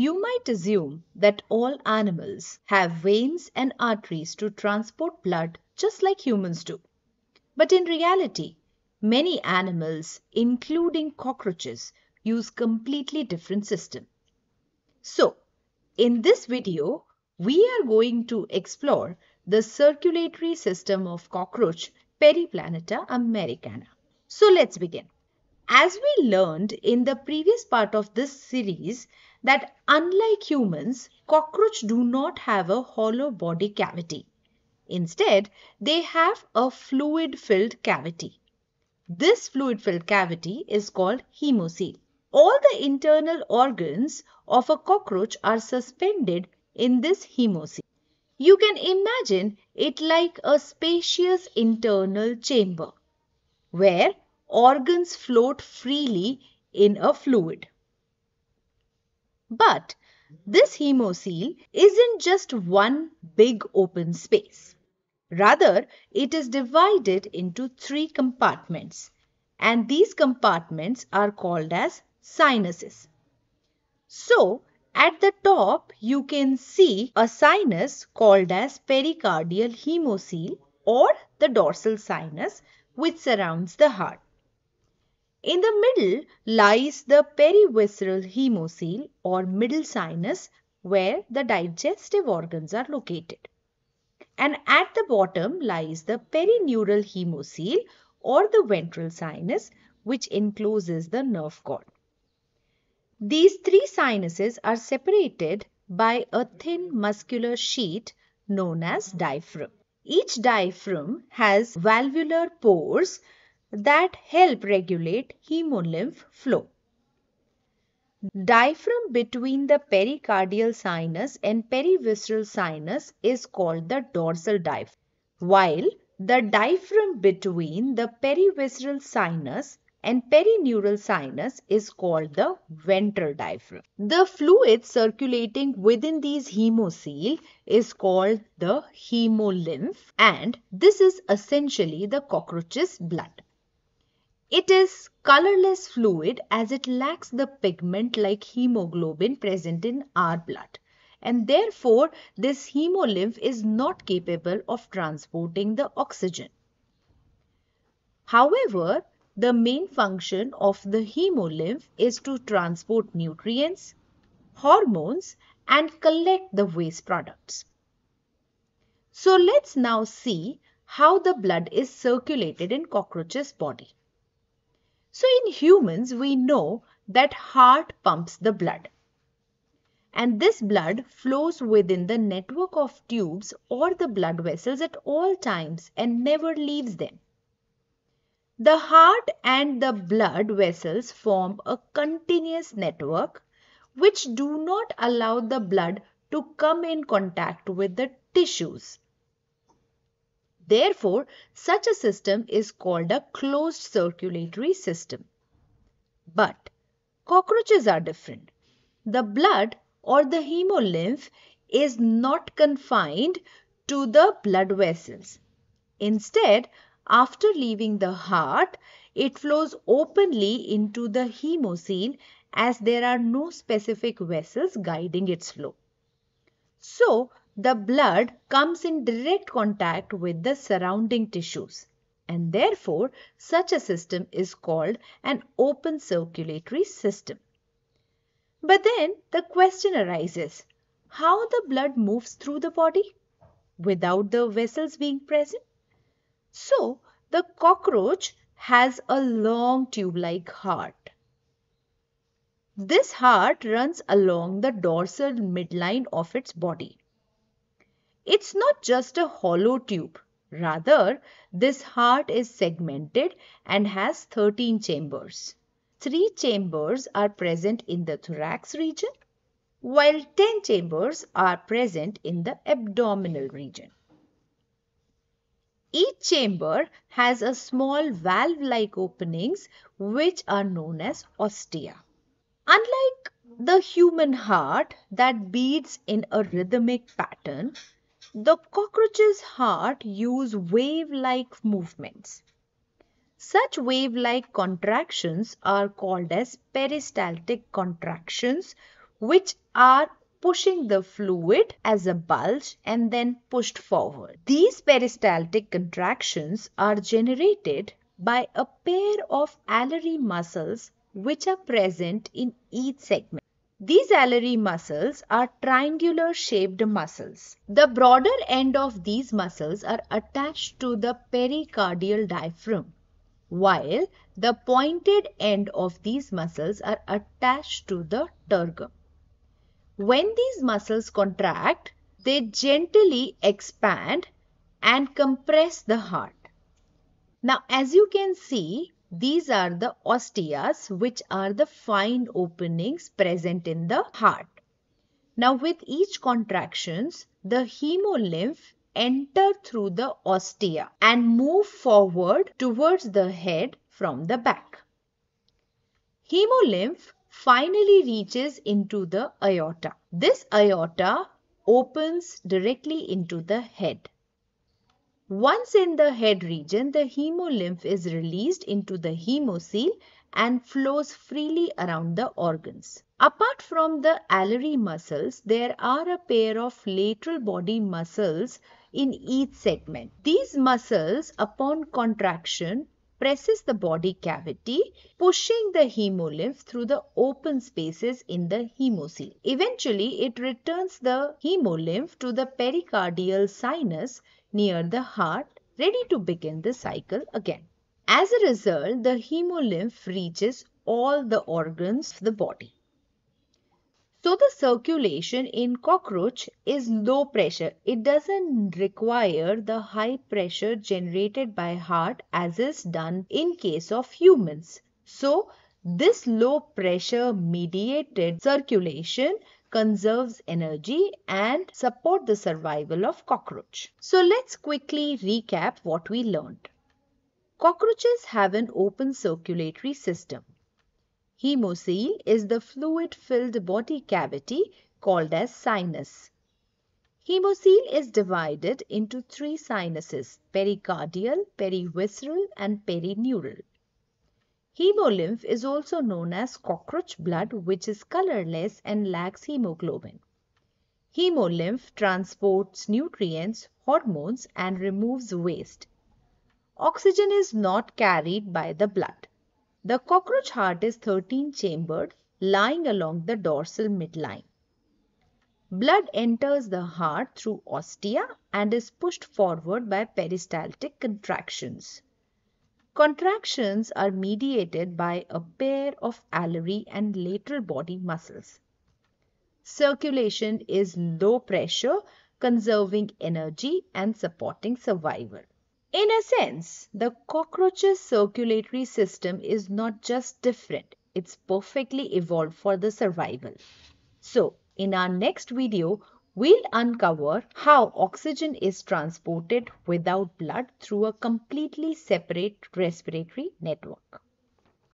You might assume that all animals have veins and arteries to transport blood just like humans do. But in reality, many animals, including cockroaches, use completely different system. So, in this video, we are going to explore the circulatory system of cockroach Periplaneta americana. So let's begin. As we learned in the previous part of this series that unlike humans, cockroach do not have a hollow body cavity. Instead, they have a fluid-filled cavity. This fluid-filled cavity is called hemocoel. All the internal organs of a cockroach are suspended in this hemocoel. You can imagine it like a spacious internal chamber where organs float freely in a fluid. But this hemocoel isn't just one big open space. Rather, it is divided into three compartments and these compartments are called as sinuses. So, at the top, you can see a sinus called as pericardial hemocoel or the dorsal sinus which surrounds the heart. In the middle lies the perivisceral hemocoel or middle sinus where the digestive organs are located. And at the bottom lies the perineural hemocoel or the ventral sinus which encloses the nerve cord. These three sinuses are separated by a thin muscular sheet known as diaphragm. Each diaphragm has valvular pores that help regulate hemolymph flow. Diaphragm between the pericardial sinus and perivisceral sinus is called the dorsal diaphragm, while the diaphragm between the perivisceral sinus and perineural sinus is called the ventral diaphragm. The fluid circulating within these hemocoel is called the hemolymph and this is essentially the cockroach's blood. It is colorless fluid as it lacks the pigment like hemoglobin present in our blood and therefore this hemolymph is not capable of transporting the oxygen. However, the main function of the hemolymph is to transport nutrients, hormones and collect the waste products. So let's now see how the blood is circulated in cockroach's body. So in humans, we know that heart pumps the blood. And this blood flows within the network of tubes or the blood vessels at all times and never leaves them. The heart and the blood vessels form a continuous network which do not allow the blood to come in contact with the tissues. Therefore, such a system is called a closed circulatory system. But cockroaches are different. The blood or the hemolymph is not confined to the blood vessels. Instead, after leaving the heart, it flows openly into the hemocoel as there are no specific vessels guiding its flow. So, the blood comes in direct contact with the surrounding tissues and therefore such a system is called an open circulatory system. But then the question arises, how the blood moves through the body without the vessels being present? So, the cockroach has a long tube-like heart. This heart runs along the dorsal midline of its body. It's not just a hollow tube. Rather, this heart is segmented and has 13 chambers. Three chambers are present in the thorax region, while 10 chambers are present in the abdominal region. Each chamber has a small valve-like openings which are known as ostia. Unlike the human heart that beats in a rhythmic pattern, the cockroach's heart use wave-like movements. Such wave-like contractions are called as peristaltic contractions which are pushing the fluid as a bulge and then pushed forward. These peristaltic contractions are generated by a pair of alary muscles which are present in each segment. These alary muscles are triangular shaped muscles. The broader end of these muscles are attached to the pericardial diaphragm, while the pointed end of these muscles are attached to the tergum. When these muscles contract, they gently expand and compress the heart. Now, as you can see, these are the osteas which are the fine openings present in the heart. Now with each contractions, the hemolymph enter through the ostia and move forward towards the head from the back. Hemolymph finally reaches into the aorta. This aorta opens directly into the head. Once in the head region, the hemolymph is released into the hemocoel and flows freely around the organs. Apart from the alary muscles, there are a pair of lateral body muscles in each segment. These muscles, upon contraction, presses the body cavity, pushing the hemolymph through the open spaces in the hemocoel. Eventually, it returns the hemolymph to the pericardial sinus near the heart, ready to begin the cycle again. As a result, the hemolymph reaches all the organs of the body. So the circulation in cockroach is low pressure. It doesn't require the high pressure generated by heart as is done in case of humans. So this low pressure mediated circulation conserves energy and support the survival of cockroach. So let's quickly recap what we learned. Cockroaches have an open circulatory system. Hemocoel is the fluid-filled body cavity called as sinus. Hemocoel is divided into three sinuses, pericardial, perivisceral and perineural. Hemolymph is also known as cockroach blood which is colorless and lacks hemoglobin. Hemolymph transports nutrients, hormones and removes waste. Oxygen is not carried by the blood. The cockroach heart is 13 chambered, lying along the dorsal midline. Blood enters the heart through ostia and is pushed forward by peristaltic contractions. Contractions are mediated by a pair of alary and lateral body muscles. Circulation is low pressure, conserving energy and supporting survival. In a sense, the cockroach's circulatory system is not just different, it's perfectly evolved for the survival. So, in our next video, we'll uncover how oxygen is transported without blood through a completely separate respiratory network.